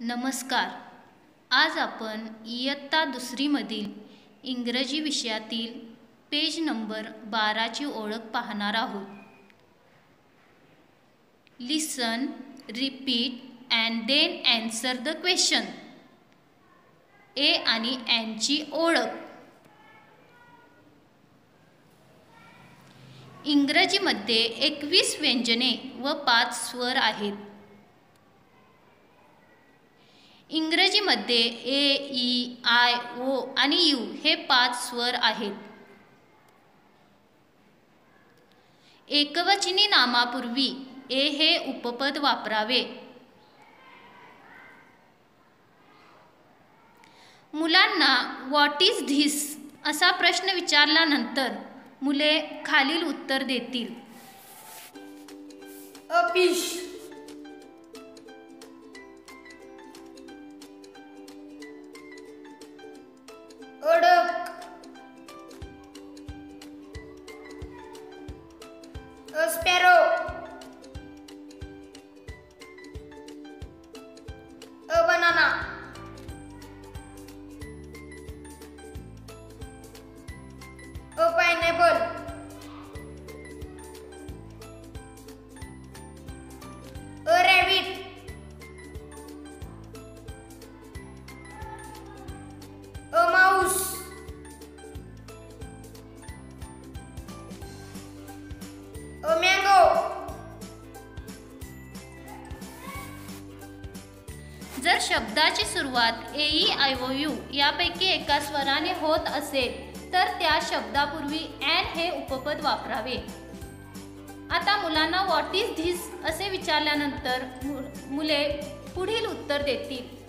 नमस्कार. आज आपण इयत्ता दुसरीमधील इंग्रजी विषयातील पेज नंबर बाराची ओळख पाहणार आहोत. Listen repeat and then answer the question A आणि ॲनची ओळख. इंग्रजीमध्ये एकवीस व्यंजने व पाच स्वर आहेत. इंग्रजीमध्ये ए ई आय ओ आणि यू हे पाच स्वर आहेत. एकवचनी नामापूर्वी ए हे उपपद वापरावे. मुलांना व्हॉट इज धिस असा प्रश्न विचारल्यानंतर मुले खालील उत्तर देतील. A. Esperou. जर शब्दाची सुरुवात A E I O U यापैकी एका स्वराने होत असेल तर त्या शब्दापूर्वी ॲन हे उपपद वापरावे. आता मुलांना व्हॉट इज धिस असे विचारल्यानंतर मु- मुले पुढील उत्तर देतील.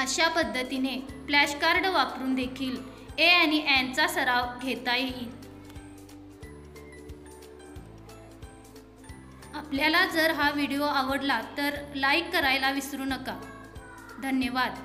अशा पद्धतीने फ्लॅश कार्ड वापरून देखील ए आणि एनचा सराव घेता येईल. आपल्याला जर हा व्हिडिओ आवडला तर लाईक करायला विसरू नका. धन्यवाद.